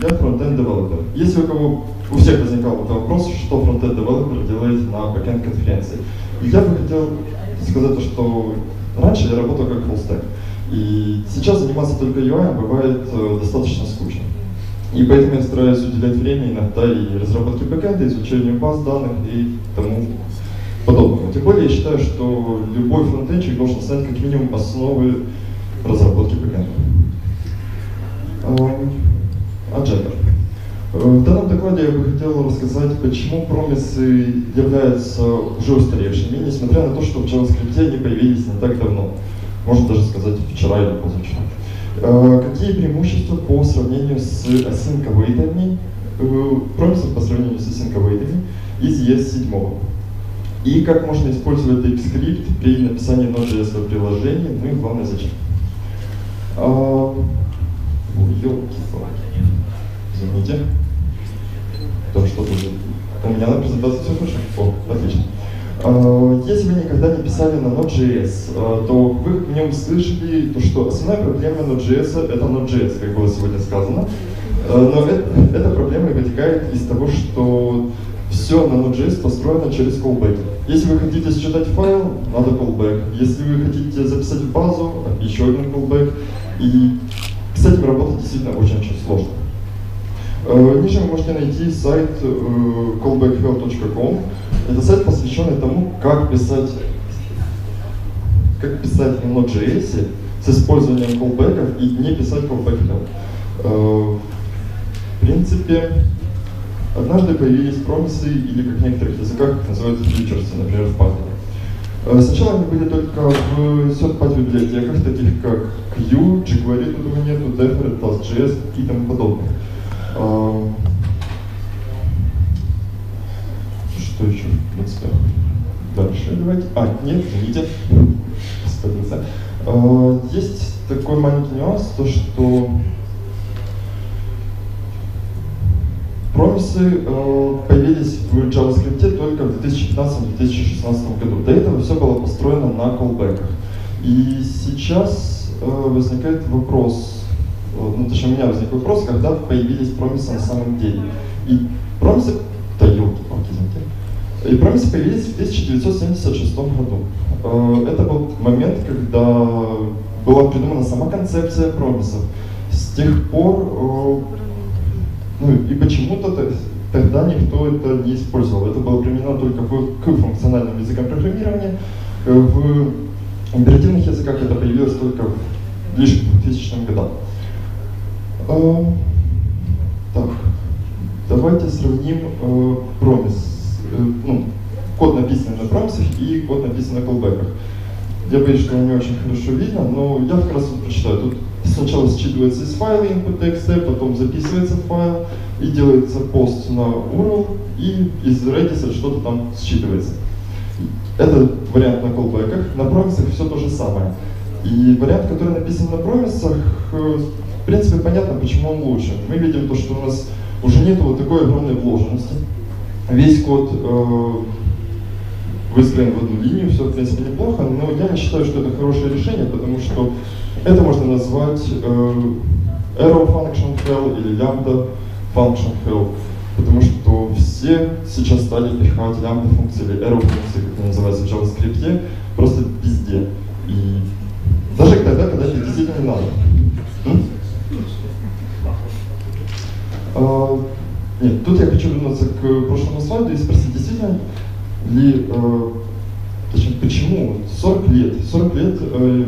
Я frontend developer. Если у кого у всех возникал этот вопрос, что frontend developer делает на backend конференции, я бы хотел сказать, что раньше я работал как full и сейчас заниматься только UI бывает э, достаточно скучно. И поэтому я стараюсь уделять время иногда и разработке бэкэнда, изучению баз данных и тому подобного. Тем более я считаю, что любой фронтендщик должен знать как минимум основы разработки бэкэнда. Agile. Э, в данном докладе я бы хотел рассказать, почему промисы являются уже устаревшими, несмотря на то, что в JavaScript они появились не так давно. Можно даже сказать вчера или позавчера. Э, какие преимущества по сравнению с async э, промисов по сравнению с async из ES7? И как можно использовать TypeScript при написании Node.js приложения, ну и главное зачем. Елки-палки. Извините. То что тут? У меня на презентации все хорошо? О, отлично. А, если вы никогда не писали на Node.js, а, то вы в нем слышали, то, что основная проблема Node.js это Node.js, как было сегодня сказано. А, но это, эта проблема вытекает из того, что все на Node.js построено через callback. Если вы хотите считать файл, надо callback. Если вы хотите записать в базу, еще один callback. И с этим работать действительно очень-очень сложно. Э, ниже вы можете найти сайт э, callbackfield.com. Это сайт, посвященный тому, как писать, как писать на Node.js с использованием callbackов и не писать callback. Э, в принципе, однажды появились промисы, или как в некоторых языках называются фьючерсы, например, в Python. Сначала они были только в third библиотеках, таких как Q, jQuery тут его нету, Defer, Task.js и тому подобное. Что еще, в принципе? Дальше давайте. А, нет, извините. Есть такой маленький нюанс, то что промисы э, появились в JavaScript только в 2015-2016 году. До этого все было построено на колбеках. И сейчас э, возникает вопрос, ну, точнее, у меня возник вопрос, когда появились промисы на самом деле. И промисы, да елки-палки, и промисы появились в 1976 году. Э, это был момент, когда была придумана сама концепция промисов. С тех пор, э, ну и почему-то тогда никто это не использовал. Это было применено только к функциональным языкам программирования. Э, в оперативных языках это появилось только ближе к 2000 годам. Э, так, давайте сравним э, промис. Э, ну, код написан на промисах и код написан на колбеках. Я боюсь, что не очень хорошо видно, но я как раз вот прочитаю. Тут сначала считывается из файла input.txt, потом записывается файл и делается пост на URL, и из Redis что-то там считывается. Это вариант на колбеках. На промисах все то же самое. И вариант, который написан на промисах, э, в принципе, понятно, почему он лучше. Мы видим то, что у нас уже нет вот такой огромной вложенности. Весь код э, выстроен в одну линию, все, в принципе, неплохо, но я не считаю, что это хорошее решение, потому что это можно назвать э, arrow function hell или lambda function hell, потому что все сейчас стали пихать lambda функции или arrow функции, как они называются в JavaScript, просто везде. И даже тогда, когда это действительно надо. А, нет, тут я хочу вернуться к прошлому слайду и спросить, действительно ли, э, точнее, почему 40 лет, 40 лет, э,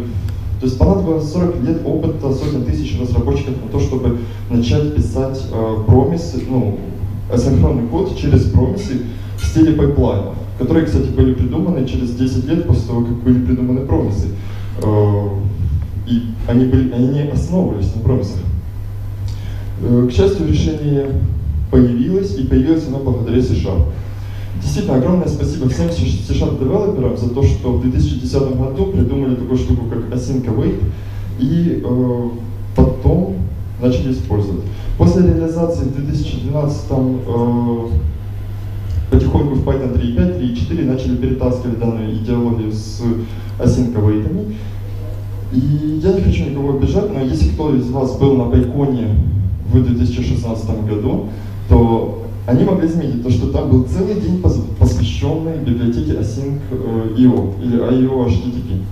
то есть понадобилось 40 лет опыта сотен тысяч разработчиков на то, чтобы начать писать э, промисы, ну, асинхронный код через промисы в стиле пайплайна, которые, кстати, были придуманы через 10 лет после того, как были придуманы промисы. Э, и они, были, они не основывались на промисах. Э, к счастью, решение появилось, и появилось оно благодаря C-Sharp. Действительно, огромное спасибо всем C-Sharp девелоперам за то, что в 2010 году придумали такую штуку, как Async Await, и э, потом начали использовать. После реализации в 2012 э, потихоньку в Python 3.5, 3.4 начали перетаскивать данную идеологию с Async Await. И я не хочу никого обижать, но если кто из вас был на Байконе в 2016 году, то они могли заметить то, что там был целый день посвященный библиотеке Async.io или IO HTTP.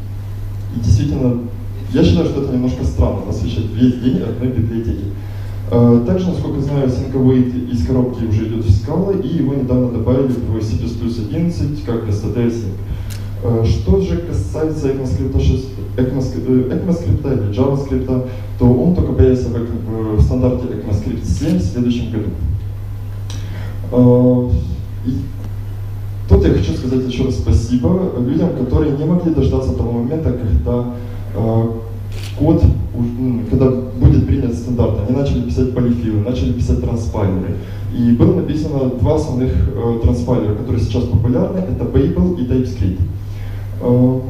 И действительно, я считаю, что это немножко странно, посвящать весь день одной библиотеке. Э, также, насколько знаю, Sync из коробки уже идет в Scala, и его недавно добавили в C++ 11 как STD Sync. Э, что же касается ECMAScript, э, или JavaScript, то он только появится в, стандарте ECMAScript 7 в следующем году. И тут я хочу сказать еще раз спасибо людям, которые не могли дождаться того момента, когда код, когда будет принят стандарт, они начали писать полифилы, начали писать транспайлеры. И было написано два основных э, транспайлера, которые сейчас популярны, это Babel и TypeScript. Э,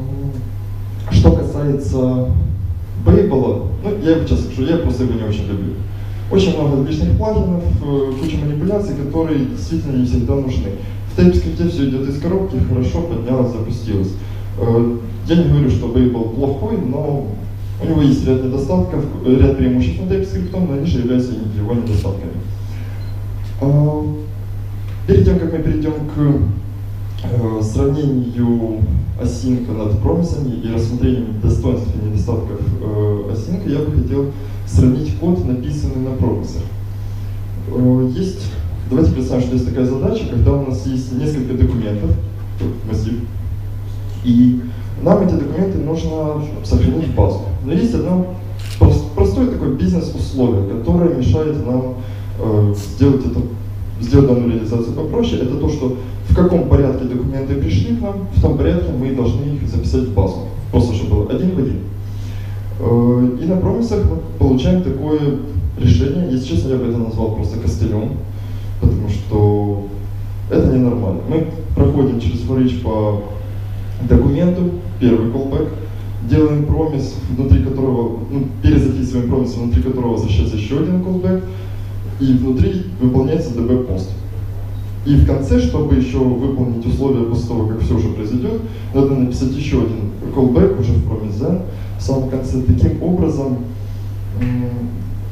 что касается Babel, сейчас скажу, я просто его не очень люблю. Очень много лишних плагинов, э, куча манипуляций, которые действительно не всегда нужны. В TypeScript все идет из коробки, хорошо поднялось, запустилось. Э, я не говорю, что Babel плохой, но у него есть ряд недостатков, ряд преимуществ над TypeScript, но они же являются его недостатками. Перед тем, как мы перейдем к э, сравнению async над промисами и рассмотрению достоинств и недостатков э, async, я бы хотел сравнить код, написанный на промисах. Э, есть, давайте представим, что есть такая задача, когда у нас есть несколько документов, массив, и нам эти документы нужно сохранить в базу. Но есть одно простое такое бизнес-условие, которое мешает нам э, сделать это сделать данную реализацию попроще, это то, что в каком порядке документы пришли к нам, в том порядке мы должны их записать в базу. Просто чтобы было один в один. Э, и на промисах мы получаем такое решение, если честно, я бы это назвал просто костылем, потому что это ненормально. Мы проходим через for по документу, первый callback, делаем промис, внутри которого, ну, перезаписываем промис, внутри которого возвращается еще один callback, и внутри выполняется db пост. И в конце, чтобы еще выполнить условия после того, как все уже произойдет, надо написать еще один callback уже в промис в самом конце. Таким образом,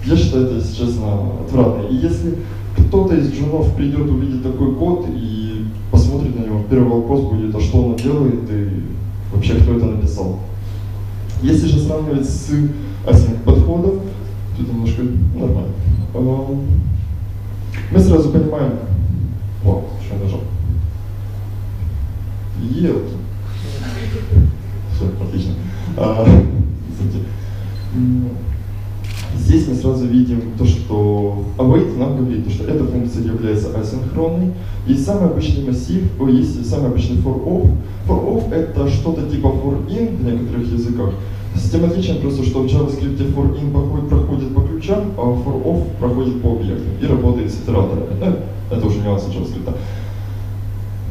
я считаю это, если честно, отвратно. И если кто-то из джунов придет, увидит такой код и посмотрит на него, первый вопрос будет, а что он делает и вообще кто это написал. Если же сравнивать с async подходом, то это немножко нормально. А, мы сразу понимаем, о, что нажал. Елки. Все, отлично. А, Здесь мы сразу видим то, что await нам говорит, что эта функция является асинхронной. И самый обычный массив, о, есть самый обычный for of. For of это что-то типа for in в некоторых языках. С тем отличием просто, что в JavaScript for in проходит, of проходит по объектам и работает с итераторами. Это уже нюансы JavaScript.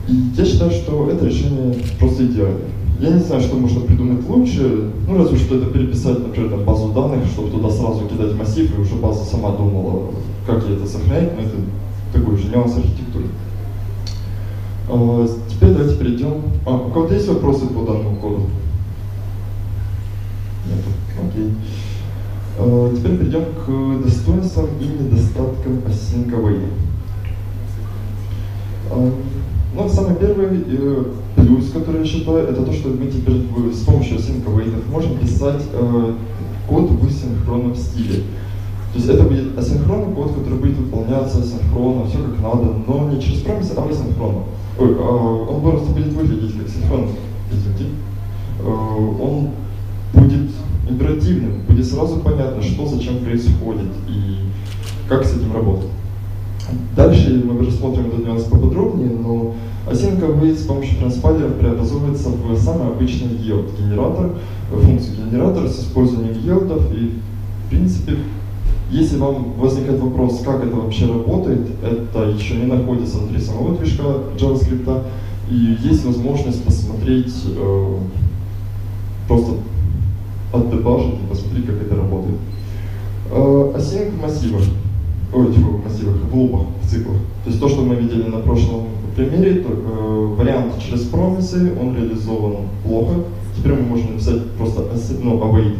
И я считаю, что это решение просто идеальное. Я не знаю, что можно придумать лучше, ну разве что это переписать, например, там, базу данных, чтобы туда сразу кидать массив, и уже база сама думала, как ей это сохранять, но это такой же нюанс архитектуры. А, теперь давайте перейдем. А, у кого-то есть вопросы по данному коду? Нет, окей. А, теперь перейдем к достоинствам и недостаткам await. А, ну, самый первый э, плюс, который я считаю, это то, что мы теперь с помощью await можем писать э, код в синхронном стиле. То есть это будет асинхронный код, который будет выполняться асинхронно, все как надо, но не через промис, а асинхронно. Ой, а, он просто будет выглядеть как синхронный. Э, он будет императивным, будет сразу понятно, что зачем происходит и как с этим работать. Дальше мы рассмотрим этот нюанс поподробнее, но Async await с помощью транспайлера преобразуется в самый обычный yield генератор, функцию генератора с использованием yield и в принципе если вам возникает вопрос, как это вообще работает, это еще не находится внутри самого движка JavaScript, и есть возможность посмотреть, э, просто отдебажить и посмотреть, как это работает. Э, async в массивах, ой, типа в массивах, в лупах, в циклах. То есть то, что мы видели на прошлом примере, то, э, вариант через промисы, он реализован плохо. Теперь мы можем написать просто ну, await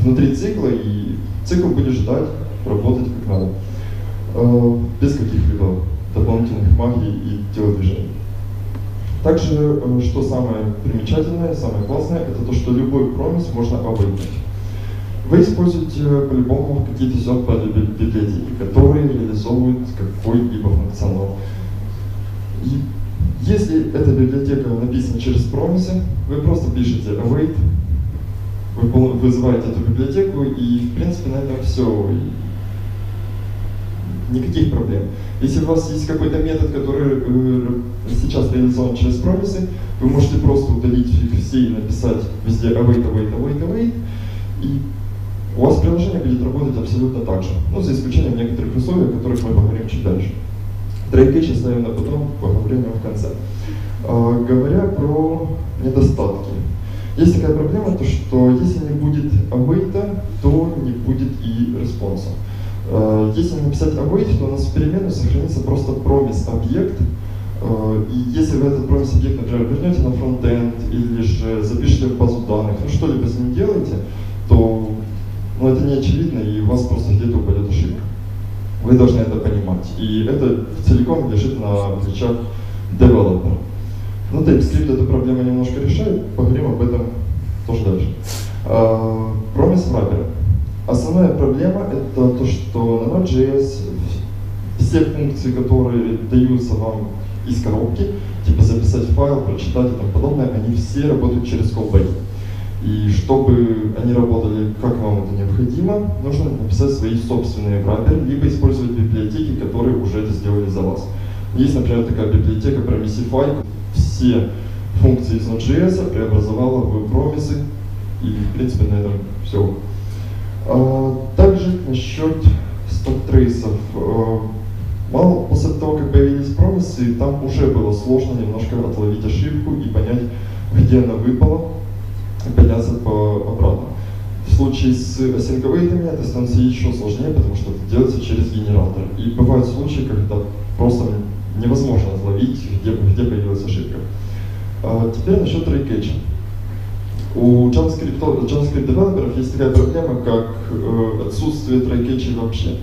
внутри цикла, и цикл будет ждать, работать как надо. Э, без каких-либо дополнительных магий и телодвижений. Также, э, что самое примечательное, самое классное, это то, что любой промис можно обойти. Вы используете э, по-любому какие-то third библиотеки, которые реализовывают какой-либо функционал. И если эта библиотека написана через промисы, вы просто пишете await, вы вызываете эту библиотеку, и в принципе на этом все. Никаких проблем. Если у вас есть какой-то метод, который э, сейчас реализован через промисы, вы можете просто удалить все и написать везде await, await, await, await, и у вас приложение будет работать абсолютно так же, ну, за исключением некоторых условий, о которых мы поговорим чуть дальше. Try-catch оставим на потом, поговорим в конце. А, говоря про недостатки. Есть такая проблема, то, что если не будет await, то не будет и респонса. А, если написать await, то у нас в переменную сохранится просто promise объект, а, и если вы этот промис объект, например, вернете на фронтенд или же запишете в базу данных, ну что-либо с ним делаете, то ну, это не очевидно, и у вас просто где-то упадет ошибка. Вы должны это понимать. И это целиком лежит на плечах девелопера. Ну, TypeScript эту проблему немножко решает, поговорим об этом тоже дальше. Promise Wrapper. Основная проблема это то, что на Node.js все функции, которые даются вам из коробки, типа записать файл, прочитать и тому подобное, они все работают через callback. И чтобы они работали, как вам это необходимо, нужно написать свои собственные врапперы, либо использовать библиотеки, которые уже это сделали за вас. Есть, например, такая библиотека Promissify, все функции из Node.js преобразовала в промисы, и, в принципе, на этом все. А, также насчет сток-трейсов. А, мало после того, как появились промисы, там уже было сложно немножко отловить ошибку и понять, где она выпала, подняться по обратно. В случае с async это становится еще сложнее, потому что это делается через генератор. И бывают случаи, когда просто невозможно отловить, где, где появилась ошибка. А теперь насчет трейкетча. У JavaScript, JavaScript девелоперов есть такая проблема, как э, отсутствие try-catch а вообще.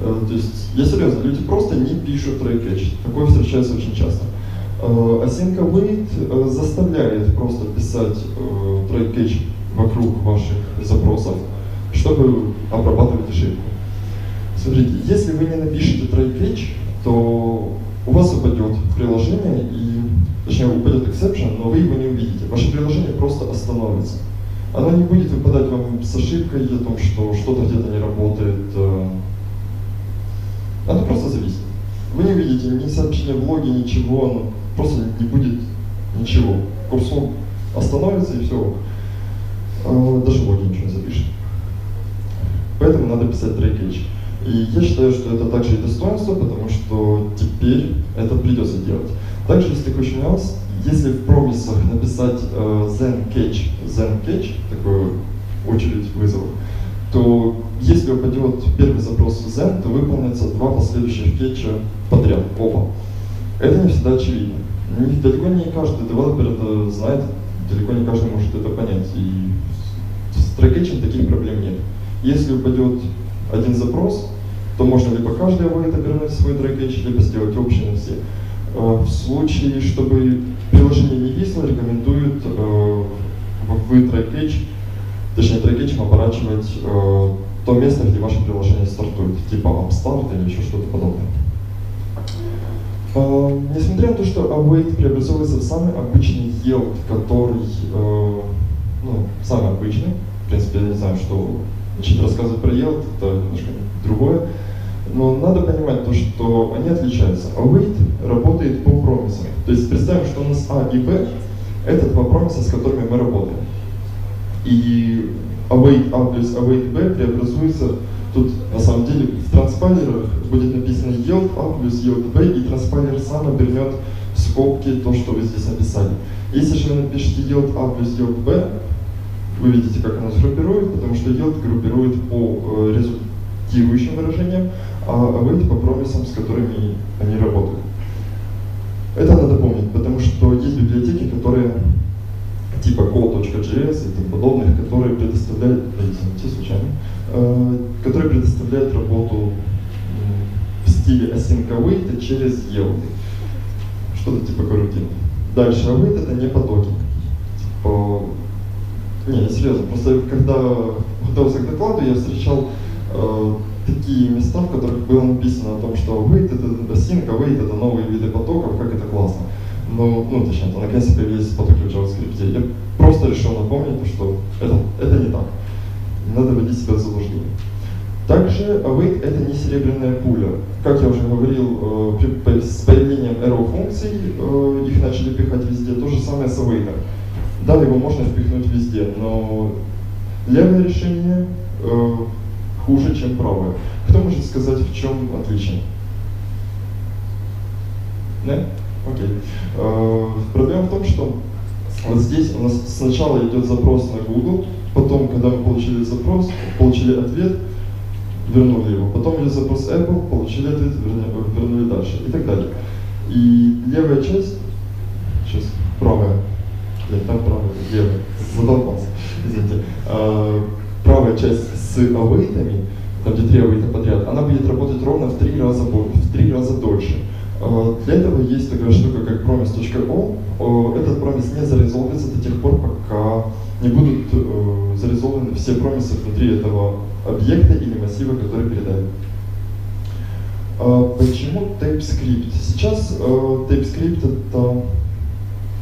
Э, то есть, я серьезно, люди просто не пишут try-catch. Такое встречается очень часто. Async await э, заставляет просто писать э, catch вокруг ваших запросов, чтобы обрабатывать ошибку. Смотрите, если вы не напишете catch, то у вас упадет приложение, и, точнее упадет exception, но вы его не увидите. Ваше приложение просто остановится. Оно не будет выпадать вам с ошибкой о том, что что-то где-то не работает. Э. Оно просто зависит. Вы не увидите ни сообщения в логе, ничего, оно просто не будет ничего. Курсор остановится и все. А, даже логи ничего не запишет. Поэтому надо писать трекетч. И я считаю, что это также и достоинство, потому что теперь это придется делать. Также есть такой еще нюанс, если в промисах написать э, then catch, then catch, такую очередь вызовов, то если упадет первый запрос в then, то выполнятся два последующих кетча подряд, оба. Это не всегда очевидно. Далеко не каждый девелопер это знает, далеко не каждый может это понять. И с трекетчем таких проблем нет. Если упадет один запрос, то можно либо каждый await обернуть свой трекетч, либо сделать общий на все. А, в случае, чтобы приложение не висло, рекомендуют э, в трекетч, точнее трекетчем оборачивать э, то место, где ваше приложение стартует, типа AppStart или еще что-то подобное. Э, несмотря на то, что await преобразовывается в самый обычный yield, который, э, ну, самый обычный, в принципе, я не знаю, что начать рассказывать про yield, это немножко другое, но надо понимать то, что они отличаются. Await работает по промисам. То есть представим, что у нас А и Б — это два промиса, с которыми мы работаем. И await A плюс await B преобразуется Тут на самом деле в транспайлерах будет написано yield A плюс yield B, и транспайлер сам обернет в скобки то, что вы здесь написали. Если же вы напишете yield A плюс yield B, вы видите, как оно сгруппирует, потому что yield группирует по э, результирующим выражениям, а await по промисам, с которыми они работают. Это надо помнить, потому что есть библиотеки, которые типа code.js и тому подобных, которые предоставляют, извините, случайно, э, которые предоставляют работу в стиле async await через yield. Что-то типа корутин. Дальше await это не потоки. Типа, не, серьезно, просто когда готовился к докладу, я встречал э, такие места, в которых было написано о том, что await это async, await это новые виды потоков, как это классно. Но, ну, точнее, то наконец-то появились потоки в JavaScript. Я просто решил напомнить, что это, это не так. Надо вводить себя в заблуждение. Также await это не серебряная пуля. Как я уже говорил, э, с появлением arrow функций э, их начали пихать везде. То же самое с await. Да, его можно впихнуть везде, но левое решение э, хуже, чем правое. Кто может сказать, в чем отличие? Нет? Окей. Э, проблема в том, что вот здесь у нас сначала идет запрос на Google, потом, когда мы получили запрос, получили ответ, вернули его. Потом идет запрос Apple, получили ответ, вернули дальше и так далее. И левая часть, сейчас правая, нет, там правая, левая, задолбался, извините. Э, правая часть с авейтами, там где три авейта подряд, она будет работать ровно в три раза, в три раза дольше. Э, для этого есть такая штука, как promise.o. Э, этот промис не зарезолвится до тех пор, пока не будут э, зарезолвены все промисы внутри этого объекта или массива, который передали. Почему TypeScript? Сейчас TypeScript это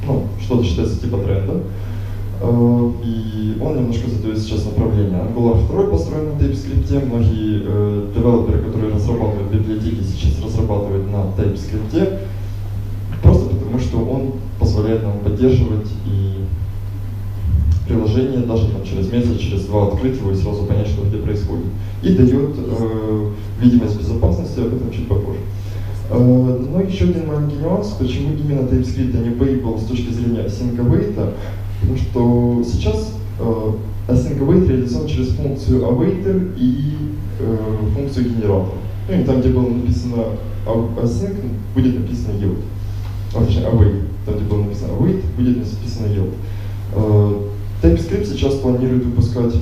ну, что-то считается типа тренда. Э, и он немножко задает сейчас направление. Angular 2 построен на TypeScript. Многие э, девелоперы, которые разрабатывают библиотеки, сейчас разрабатывают на TypeScript, просто потому что он позволяет нам поддерживать и приложение даже там, через месяц, через два открыть его и сразу понять, что где происходит. И дает э, видимость безопасности, об этом чуть попозже. Э, но еще один маленький нюанс, почему именно TypeScript, а не Babel с точки зрения await, Потому что сейчас э, async await реализован через функцию awaiter и э, функцию генератора. Ну и там, где было написано async, будет написано yield. А, точнее, await. Там, где было написано await, будет написано yield. Э, TypeScript сейчас планирует выпускать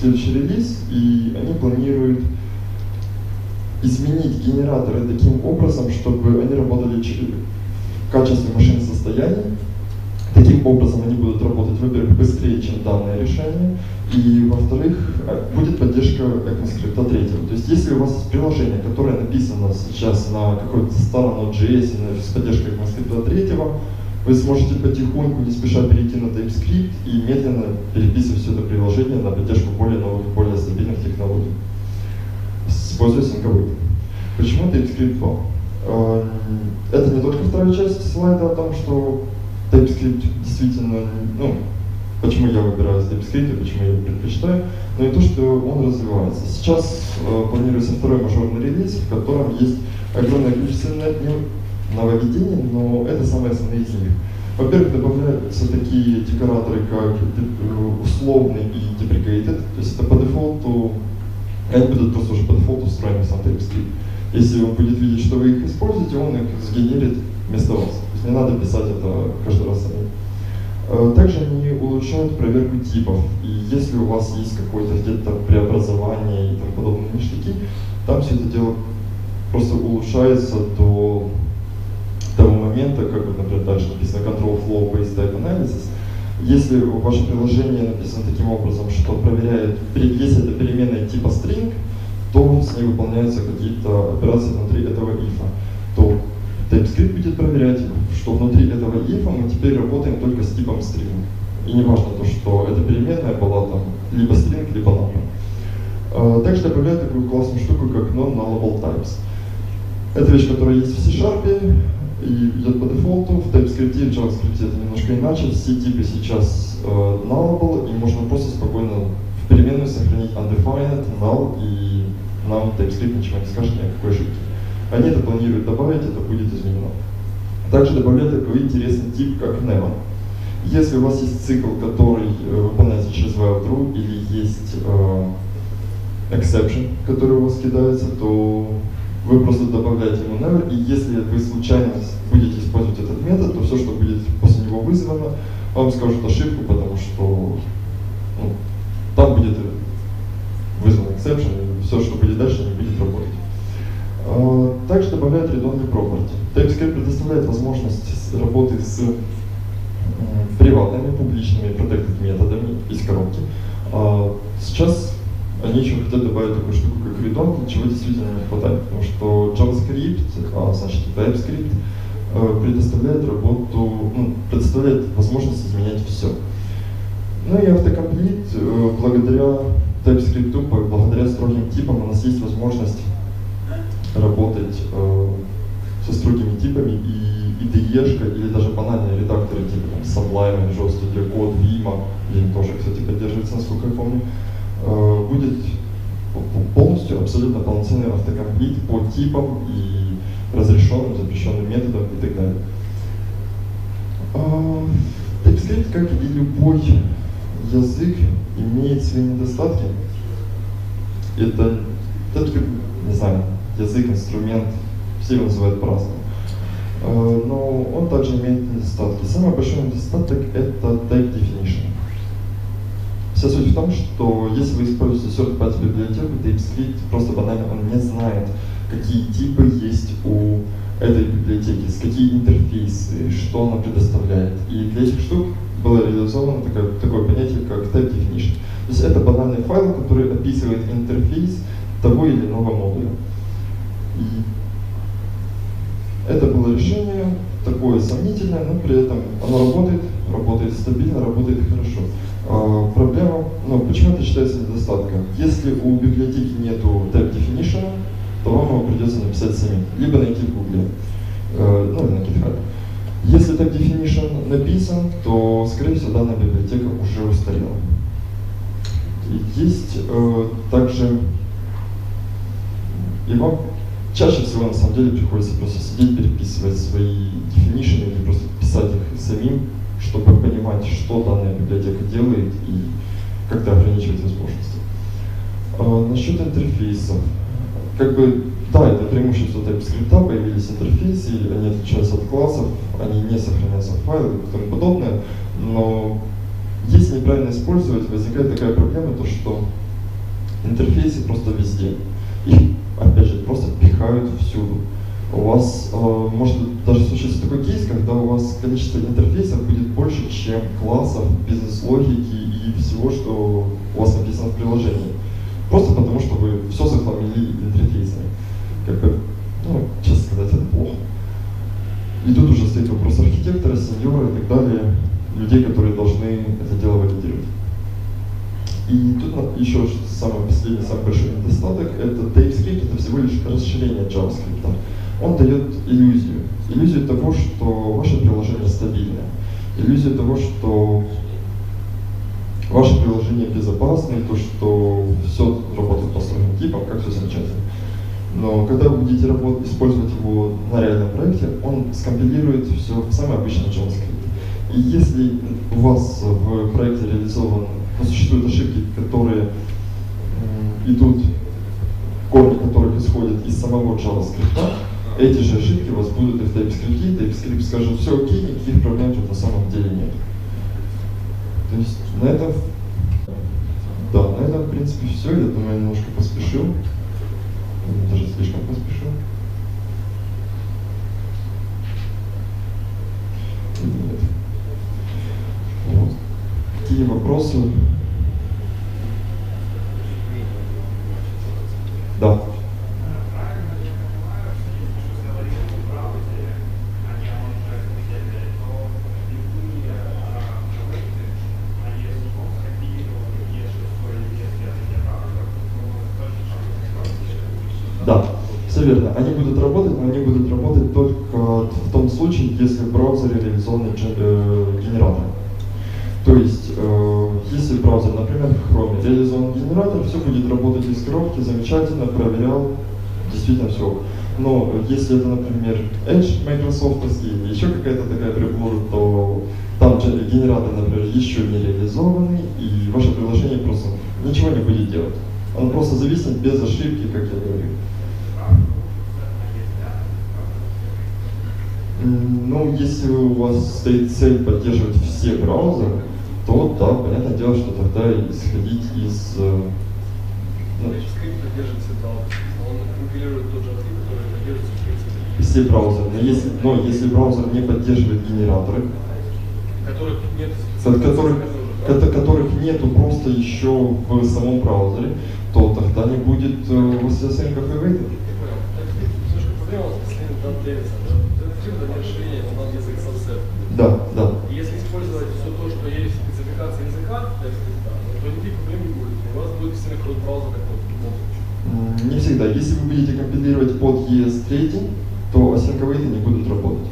следующий релиз, и они планируют изменить генераторы таким образом, чтобы они работали в качестве машин состояния, образом, они будут работать, во-первых, быстрее, чем данное решение, и, во-вторых, а, будет поддержка ECMAScript 3. То есть, если у вас есть приложение, которое написано сейчас на какой-то старом Node.js с поддержкой ECMAScript 3, вы сможете потихоньку, не спеша перейти на TypeScript и медленно переписывать все это приложение на поддержку более новых, более стабильных технологий, используя синковый. Почему TypeScript 2? Эм, это не только вторая часть слайда о том, что TypeScript действительно, ну, почему я выбираю TypeScript и почему я его предпочитаю, но и то, что он развивается. Сейчас э, планируется второй мажорный релиз, в котором есть огромное количество нововведений, но это самые основные из них. Во-первых, добавляются такие декораторы, как э, условный и deprecated, то есть это по дефолту, они будут просто уже по дефолту встроены в сам TypeScript. Если он будет видеть, что вы их используете, он их сгенерит вместо вас. Есть не надо писать это каждый раз самим. Э, также они улучшают проверку типов. И если у вас есть какое-то где-то преобразование и тому подобные ништяки, там все это дело просто улучшается до того момента, как вот, например, дальше написано Control Flow Based Type Analysis. Если ваше приложение написано таким образом, что проверяет, если это переменная типа string, то с ней выполняются какие-то операции внутри этого if, то TypeScript будет проверять, что внутри этого if мы теперь работаем только с типом string. И не важно то, что эта переменная была там либо string, либо number. А, также добавляют такую классную штуку, как non-nullable types. Это вещь, которая есть в C-Sharp и идет по дефолту. В TypeScript и JavaScript это немножко иначе. Все типы сейчас э, nullable, и можно просто спокойно в переменную сохранить undefined, null, и нам TypeScript ничего не скажет ни о какой ошибке. Они это планируют добавить, это будет изменено. Также добавляют такой интересный тип, как Never. Если у вас есть цикл, который э, выполняется через while true, или есть э, exception, который у вас кидается, то вы просто добавляете ему never, и если вы случайно будете использовать этот метод, то все, что будет после него вызвано, вам скажут ошибку, потому что ну, там будет вызван exception, и все, что будет дальше, не будет работать. А, также добавляет read-only property. TypeScript предоставляет возможность работы с приватными, публичными protected методами из коробки. А, сейчас они еще хотят добавить такую штуку, как read чего действительно не хватает, потому что JavaScript, а значит TypeScript, э, предоставляет работу, ну, предоставляет возможность изменять все. Ну и автокомплит, э, благодаря TypeScript, благодаря строгим типам у нас есть возможность работать со строгими типами и IDE или даже банальные редакторы типа там, Sublime, Visual Studio Code, Vima, или тоже, кстати, поддерживается, насколько я помню, э, будет полностью абсолютно полноценный автокомплит по типам и разрешенным, запрещенным методам и так далее. TypeScript, как и любой язык, имеет свои недостатки. Это, это не знаю, язык, инструмент, все называют по-разному. Э, но он также имеет недостатки. Самый большой недостаток это type definition. Вся суть в том, что если вы используете third-party библиотеку, TypeScript просто банально он не знает, какие типы есть у этой библиотеки, с какие интерфейсы, что она предоставляет. И для этих штук было реализовано такое, такое понятие, как type definition. То есть это банальный файл, который описывает интерфейс того или иного модуля. Это было решение такое сомнительное, но при этом оно работает, работает стабильно, работает хорошо. А, проблема, ну, почему это считается недостатком? Если у библиотеки нету type definition, то вам его придется написать самим, либо найти в Google, э, ну на GitHub. Если type definition написан, то, скорее всего, данная библиотека уже устарела. Есть э, также, и вам чаще всего на самом деле приходится просто сидеть, переписывать свои definition или просто писать их самим, чтобы понимать, что данная библиотека делает и как-то ограничивать возможности. А, насчет интерфейсов. Как бы, да, это преимущество TypeScript, появились интерфейсы, они отличаются от классов, они не сохраняются в файлах и тому подобное, но если неправильно использовать, возникает такая проблема, то что интерфейсы просто везде. Опять же, просто пихают всюду. У вас э, может даже случиться такой кейс, когда у вас количество интерфейсов будет больше, чем классов, бизнес-логики и всего, что у вас написано в приложении. Просто потому, что вы все захламили интерфейсами. Как бы, ну, честно сказать, это плохо. И тут уже стоит вопрос архитектора, сеньора и так далее, людей, которые должны это дело валидировать. И тут еще самый последний, самый большой недостаток, это TypeScript, это всего лишь расширение JavaScript. Он дает иллюзию. Иллюзию того, что ваше приложение стабильное. Иллюзию того, что ваше приложение безопасное, то, что все работает по строгим типам, как все замечательно. Но когда вы будете работать, использовать его на реальном проекте, он скомпилирует все в самый обычный JavaScript. И если у вас в проекте реализован но существуют ошибки, которые идут, корни которых исходят из самого JavaScript, эти же ошибки у вас будут и в TypeScript, TypeScript скажет, все окей, никаких проблем тут на самом деле нет. То есть на этом, да, на этом в принципе все, я думаю, я немножко поспешил, даже слишком поспешил. Нет. Вот. Какие вопросы? Да. Да, все верно. Они будут работать, но они будут работать только в том случае, если в браузере реализованы э, генераторы. То есть, э, если браузер, например, в Chrome реализован генератор, все будет работать из коробки, замечательно, проверял, действительно все. Но если это, например, Edge Microsoft еще какая-то такая приблуда, то там генератор, например, еще не реализованный, и ваше приложение просто ничего не будет делать. Оно просто зависнет без ошибки, как я говорил. Ну, если у вас стоит цель поддерживать все браузеры, то да, понятное дело, что тогда исходить из... э, ну, TypeScript поддерживает все браузеры. Он компилирует тот же архив, который поддерживается. Все браузеры. Но если, но если браузер не поддерживает генераторы, Которых нет. ко- которых, ко- которых нету просто еще в самом браузере, то тогда не будет э, и расширение, это надо язык subset. Да, да. И если использовать все то, что есть в спецификации языка то никаких проблем не будет. У вас будет в любом случае. М, Не всегда. Если вы будете компилировать под ES3, то асинковые не будут работать.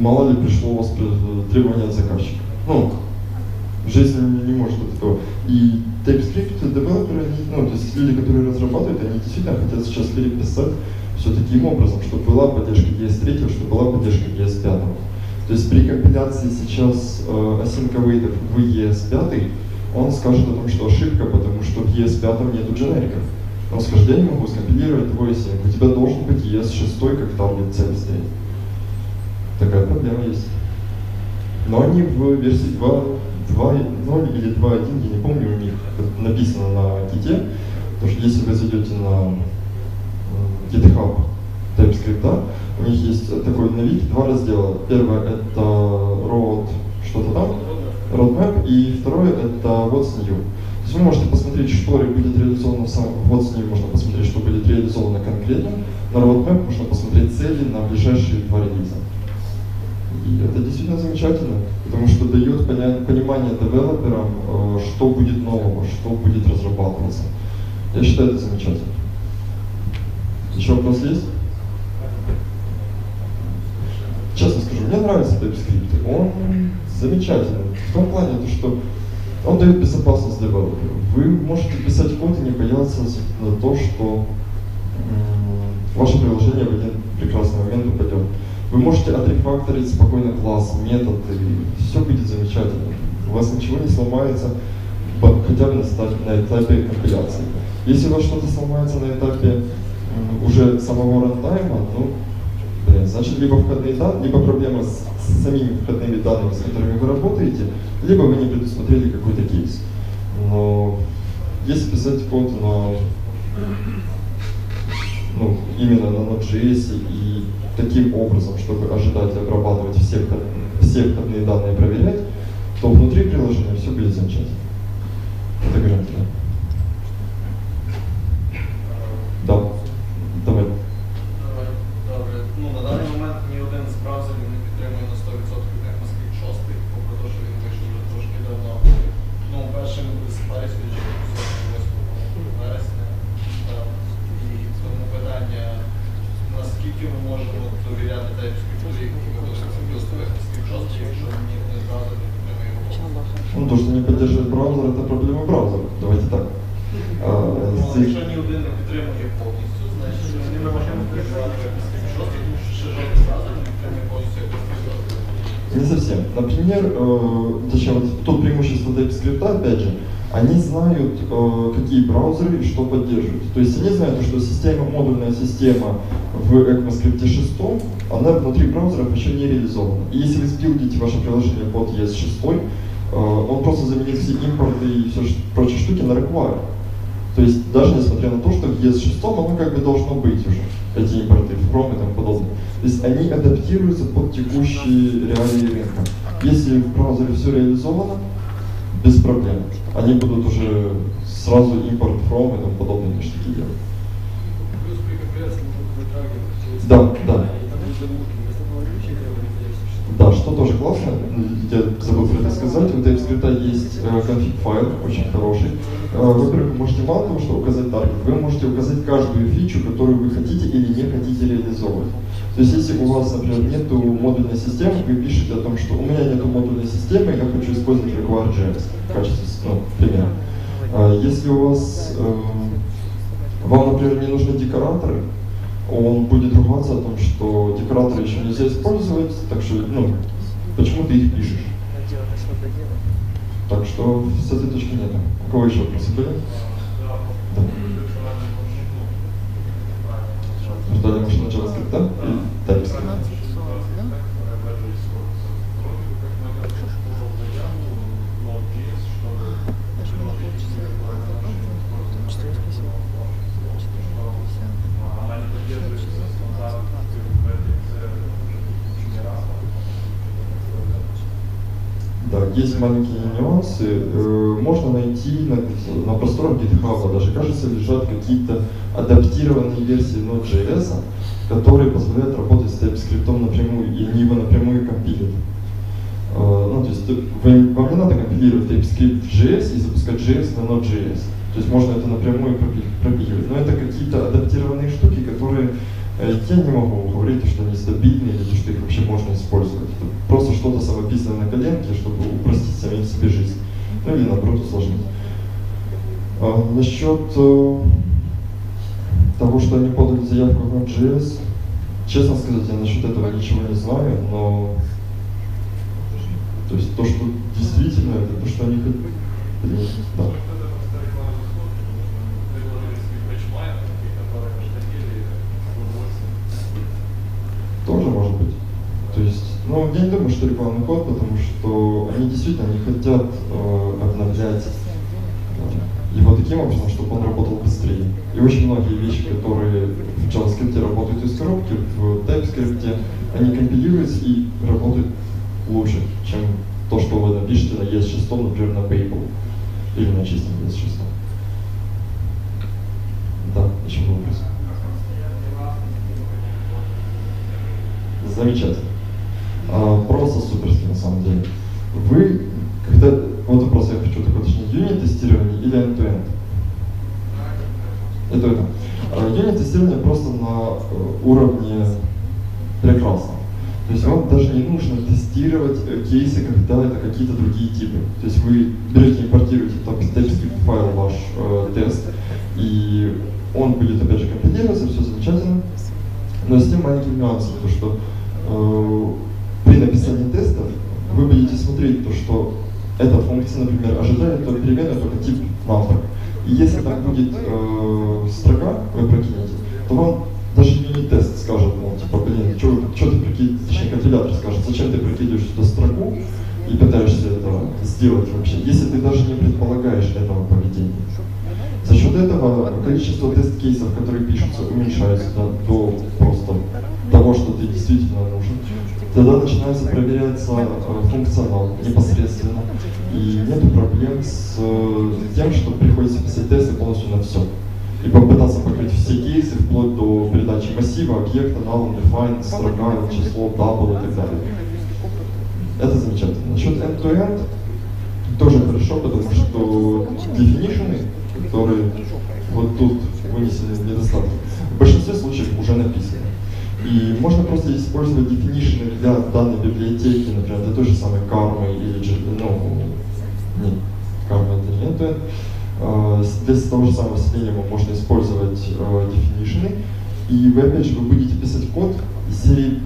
Мало ли пришло у вас пр- требование от заказчика. Ну, жизнь не, не может от этого. И TypeScript девелоперы, ну, то есть люди, которые разрабатывают, они действительно хотят сейчас переписать все таким образом, чтобы была поддержка ES3, чтобы была поддержка ES5. То есть при компиляции сейчас э, async await в ES5, он скажет о том, что ошибка, потому что в ES5 нету дженериков. Не могу скомпилировать твой async, у тебя должен быть ES6 как таргет цель стоит. Такая проблема есть. Но они в версии 2, 2.0 или 2.1, я не помню, у них написано на ките, потому что если вы зайдете на м, GitHub TypeScript, да, у них есть такой на вики два раздела. Первое это road что-то там, roadmap, и второе это what's new. Есть вы можете посмотреть, что будет реализовано в самом what's new, можно посмотреть, что будет реализовано конкретно. На roadmap можно посмотреть цели на ближайшие два релиза. И это действительно замечательно, потому что дает понимание девелоперам, э, что будет нового, что будет разрабатываться. Я считаю это замечательно. Еще вопрос есть? Честно скажу, мне нравится TypeScript. Он замечательный. В том плане, то, что он дает безопасность девелоперу. Вы можете писать код и не бояться за то, что ваше приложение в один прекрасный момент упадет. Вы можете отрефакторить спокойно класс, метод, и все будет замечательно. У вас ничего не сломается хотя бы на, на этапе компиляции. Если у вас что-то сломается на этапе уже самого рантайма, ну, значит, либо входные данные, либо проблема с, с самими входными данными, с которыми вы работаете, либо вы не предусмотрели какой-то кейс. Но если писать код на ну, именно на Node.js и таким образом, чтобы ожидать и обрабатывать все, все входные данные и проверять, то внутри приложения все будет замечательно. Это гарантирую. Например, э, точнее, вот тут преимущество TypeScript, опять же, они знают, э, какие браузеры и что поддерживают. То есть они знают, что система, модульная система в ECMAScript 6, она внутри браузеров еще не реализована. И если вы сбилдите ваше приложение под ES6, э, он просто заменит все импорты и все прочие штуки на require. То есть даже несмотря на то, что в ES6 оно как бы должно быть уже, эти импорты Chrome и тому подобное. То есть они адаптируются под текущие реалии рынка. Если в браузере все реализовано, без проблем. Они будут уже сразу импорт Chrome и тому подобные штуки делать. Да, да. И там будет заглушки. Вместо того ключа, который не Да, что тоже классно, я забыл про это сказать, у TypeScript есть э, конфиг файл, очень хороший. Э, Во-первых, вы можете мало того, что указать таргет, вы можете указать каждую фичу, которую вы хотите или не хотите реализовывать. То есть, если у вас, например, нет модульной системы, вы пишете о том, что у меня нет модульной системы, я хочу использовать Require.js в качестве, ну, примера. А Если у вас, э, вам, например, не нужны декораторы, он будет ругаться о том, что декораторы еще нельзя использовать, так что, ну, почему ты их пишешь? Так что с этой точки нет. У кого еще вопросы были? Да. Ждали машину есть маленькие нюансы. Э, можно найти на, на просторах GitHub, даже кажется, лежат какие-то адаптированные версии Node.js, которые позволяют работать с TypeScript напрямую, и они его напрямую компилируют. Э, ну, то есть вам не надо компилировать TypeScript в JS и запускать JS на Node.js. То есть можно это напрямую пропиливать. Но это какие-то адаптированные штуки, которые я не могу говорить, что они стабильны или что их вообще можно использовать. Это просто что-то самописанное на коленке, чтобы упростить самим себе жизнь. Ну или наоборот усложнить. А, насчет э, того, что они подали заявку в Node.js, честно сказать, я насчет этого ничего не знаю, но то есть то, что действительно, это то, что они хотят. Да. Тоже может быть. То есть, ну, я не думаю, что рекламный ход, потому что они действительно не хотят э, обновлять э, его таким образом, чтобы он работал быстрее. И очень многие вещи, которые в JavaScript работают из коробки, в TypeScript, они компилируются и работают лучше, чем то, что вы напишете на ES6, например, на Babel или на чистом ES6. Да, еще вопрос. Замечательно. А, просто суперски на самом деле. Вы, когда, вот вопрос я хочу такой уточнить, юнит тестирование или end-to-end? Это это. Юнит тестирование просто на э, уровне прекрасно. То есть вам даже не нужно тестировать э, кейсы, когда это какие-то другие типы. То есть вы берете, импортируете там TypeScript файл ваш э, тест, и он будет опять же компилироваться, все замечательно. Но с тем маленьким нюансом, то что э, при написании тестов вы будете смотреть то, что эта функция, например, ожидает от переменной только тип number. И если там будет э, строка, вы прокинете, то вам даже юнит-тест скажет, ну, типа, блин, что ты прикидываешь, точнее, компилятор скажет, зачем ты прикидываешь сюда строку и пытаешься это сделать вообще, если ты даже не предполагаешь этого поведения. За счет этого количество тест-кейсов, которые пишутся, уменьшается да, до просто того, что ты действительно нужен. Тогда начинается проверяться э, функционал непосредственно. И нет проблем с э, тем, что приходится писать тесты полностью на все и попытаться покрыть все кейсы, вплоть до передачи массива, объекта, null, define, строка, число, double и так далее. Это замечательно. Насчет end-to-end тоже хорошо, потому что definition, которые вот тут вынесены недостатки, в большинстве случаев уже написаны. И можно просто использовать definition для данной библиотеки, например, для той же самой кармы или, ну, не, карма это не Э, для того же самого Selenium можно использовать э, definition, и вы опять же вы будете писать код, и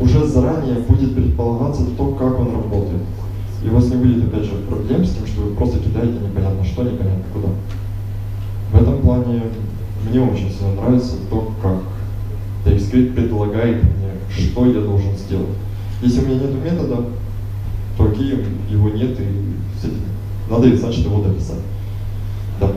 уже заранее будет предполагаться то, как он работает. И у вас не будет опять же проблем с тем, что вы просто кидаете непонятно что, непонятно куда. В этом плане мне очень сильно нравится то, как TypeScript предлагает мне, что я должен сделать. Если у меня нет метода, то окей, его нет, и надо, значит, его дописать. Да.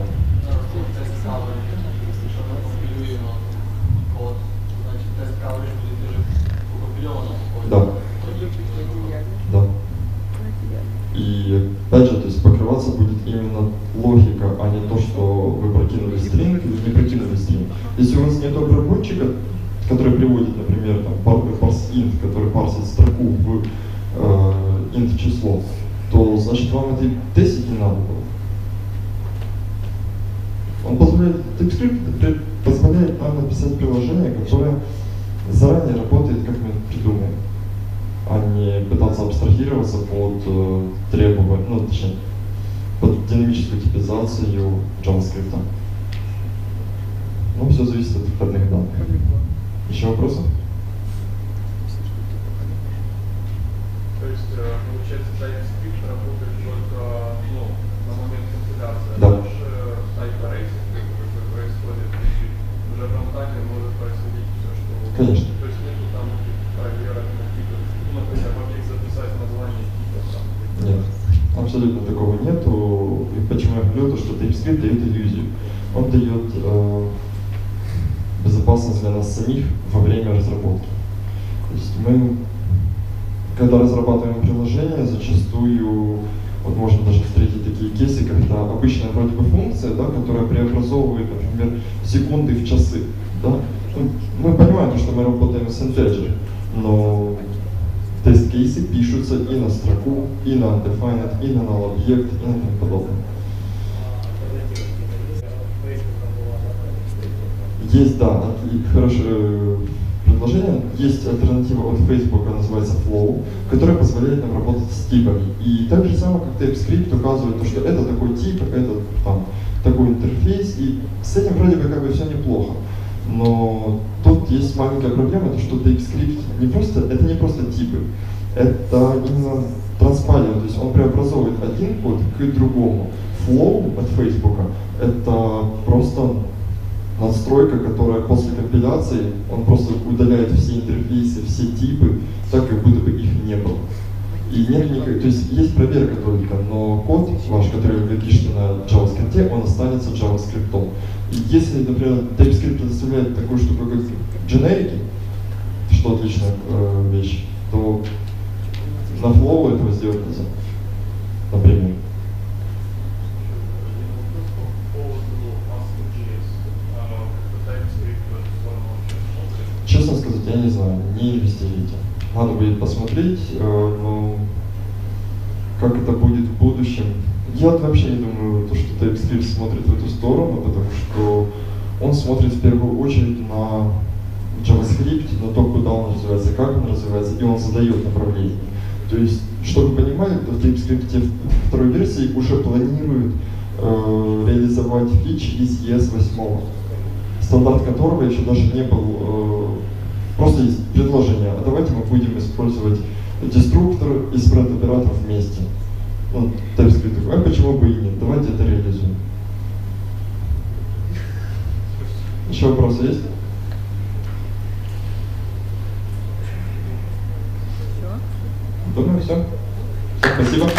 Да. Да. И опять же, то есть покрываться будет именно логика, а не то, что вы прокинули стринг или не прокинули стринг. Если у вас нет обработчика, который приводит, например, там, parse int, который парсит строку в э, int число, то значит вам это тестить не надо было. Он позволяет, TypeScript позволяет нам написать приложение, которое заранее работает, как мы придумаем, а не пытаться абстрахироваться под э, требования, ну, точнее, под динамическую типизацию JavaScript. Ну, все зависит от входных данных. Еще вопросы? То есть, э, получается, TypeScript работает только ну, на момент компиляции, да. Конечно. То есть нету там проверок ну, например, в объект записать название типа Нет, абсолютно такого нету. И почему я говорю, то, что TypeScript дает иллюзию. Он дает э, безопасность для нас самих во время разработки. То есть мы когда разрабатываем приложение, зачастую вот можно даже встретить такие кейсы, когда обычная вроде бы функция, да, которая преобразовывает, например, секунды в часы. Да? Ну, мы понимаем, что мы работаем с integer, но тест-кейсы пишутся и на строку, и на undefined, и на null объект, и на тому подобное. Есть, да, хорошее предложение. Есть альтернатива от Facebook, называется Flow, которая позволяет нам работать с типами. И так же самое, как TypeScript указывает, то, что это такой тип, это там, такой интерфейс, и с этим вроде бы как бы все неплохо. Но тут есть маленькая проблема, то что TypeScript не просто, это не просто типы, это именно транспалер, то есть он преобразовывает один код к другому. Flow от Facebook это просто настройка, которая после компиляции, он просто удаляет все интерфейсы, все типы, так как будто бы их не было. И нет никакой, то есть есть проверка только, но код ваш, который вы пишете на JavaScript, он останется JavaScript. И если, например, TypeScript предоставляет такую штуку, как дженерики, что отличная э, вещь, то на Flow этого сделать нельзя, например. Честно сказать, я не знаю, не инвестируйте. Надо будет посмотреть, э, но как это будет в будущем. Я вообще не думаю, то, что TypeScript смотрит в эту сторону, потому что он смотрит в первую очередь на JavaScript, на то, куда он развивается, как он развивается, и он задает направление. То есть, чтобы понимали, то в TypeScript второй версии уже планируют э, реализовать фичи из ES8 стандарт которого еще даже не был, э, просто есть предложение, а давайте мы будем использовать деструктор и спред-оператор вместе. Ну, TypeScript такой, а почему бы и нет, давайте это реализуем. Еще вопросы есть? Думаю, все. Все, спасибо.